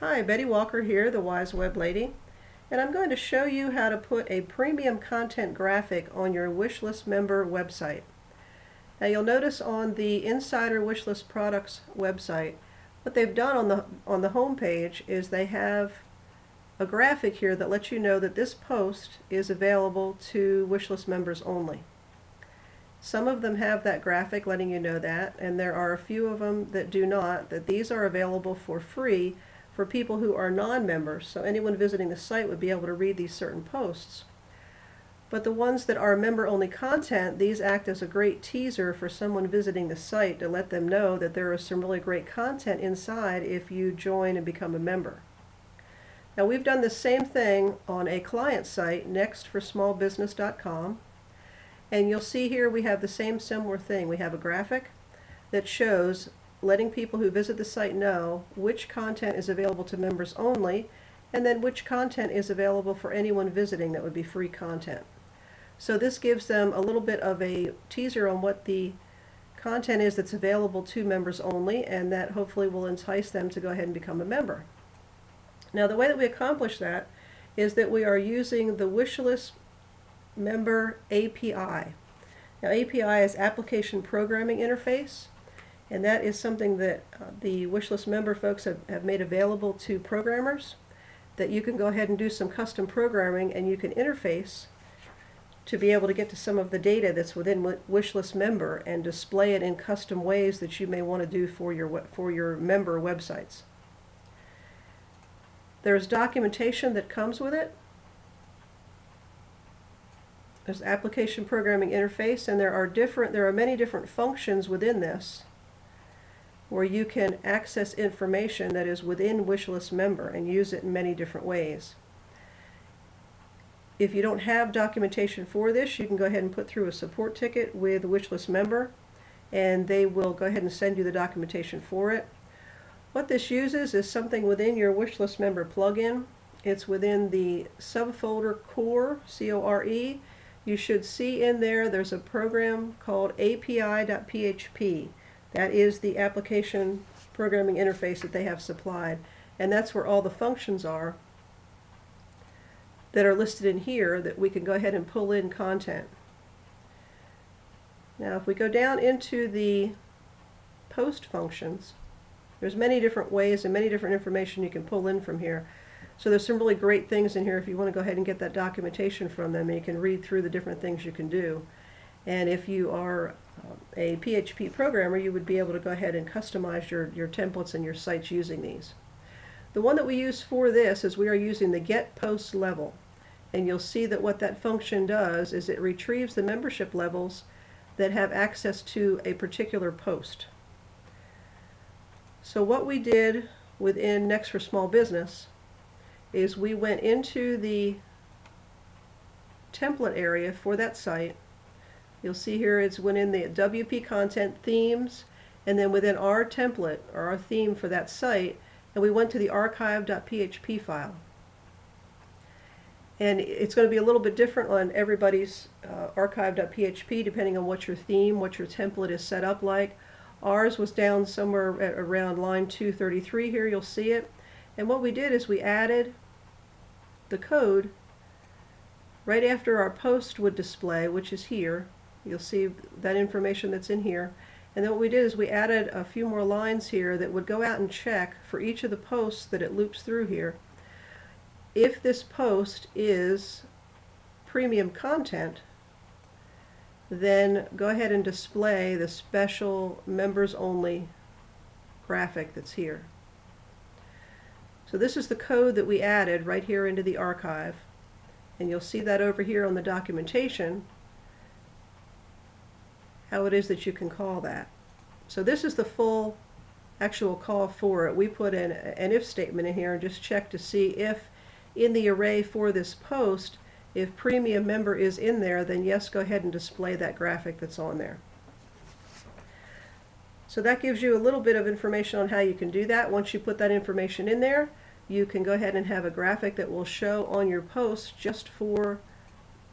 Hi, Betty Walker here, the Wise Web Lady, and I'm going to show you how to put a premium content graphic on your Wishlist member website. Now you'll notice on the Insider Wishlist Products website, what they've done on the on the home page is they have a graphic here that lets you know that this post is available to Wishlist members only. Some of them have that graphic letting you know that, and there are a few of them that do not, that these are available for free for people who are non-members, so anyone visiting the site would be able to read these certain posts. But the ones that are member-only content, these act as a great teaser for someone visiting the site to let them know that there is some really great content inside if you join and become a member. Now we've done the same thing on a client site, nextforsmallbusiness.com, and you'll see here we have the same similar thing. We have a graphic that shows letting people who visit the site know which content is available to members only, and then which content is available for anyone visiting that would be free content. So this gives them a little bit of a teaser on what the content is that's available to members only, and that hopefully will entice them to go ahead and become a member. Now the way that we accomplish that is that we are using the wishlist member API. Now API is Application Programming Interface. And that is something that uh, the wishlist member folks have, have made available to programmers that you can go ahead and do some custom programming and you can interface to be able to get to some of the data that's within wishlist member and display it in custom ways that you may want to do for your for your member websites. There's documentation that comes with it. There's application programming interface and there are different there are many different functions within this where you can access information that is within Wishlist member and use it in many different ways. If you don't have documentation for this, you can go ahead and put through a support ticket with Wishlist member and they will go ahead and send you the documentation for it. What this uses is something within your Wishlist member plugin. It's within the subfolder core, C-O-R-E. You should see in there there's a program called api.php. That is the application programming interface that they have supplied. And that's where all the functions are that are listed in here that we can go ahead and pull in content. Now if we go down into the post functions, there's many different ways and many different information you can pull in from here. So there's some really great things in here if you want to go ahead and get that documentation from them and you can read through the different things you can do. And if you are uh, a PHP programmer, you would be able to go ahead and customize your, your templates and your sites using these. The one that we use for this is we are using the get post level. And you'll see that what that function does is it retrieves the membership levels that have access to a particular post. So what we did within Next for Small Business is we went into the template area for that site You'll see here it's within the WP content themes and then within our template or our theme for that site and we went to the archive.php file. And it's going to be a little bit different on everybody's uh, archive.php depending on what your theme, what your template is set up like. Ours was down somewhere around line 233 here, you'll see it. And what we did is we added the code right after our post would display, which is here, You'll see that information that's in here. And then what we did is we added a few more lines here that would go out and check for each of the posts that it loops through here. If this post is premium content, then go ahead and display the special members only graphic that's here. So this is the code that we added right here into the archive. And you'll see that over here on the documentation how it is that you can call that. So this is the full actual call for it. We put in an if statement in here and just check to see if in the array for this post, if premium member is in there, then yes, go ahead and display that graphic that's on there. So that gives you a little bit of information on how you can do that. Once you put that information in there, you can go ahead and have a graphic that will show on your post just for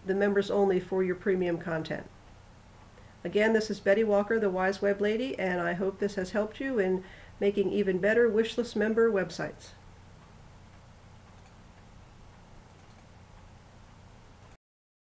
the members only for your premium content. Again, this is Betty Walker, the Wise Web Lady, and I hope this has helped you in making even better wishlist member websites.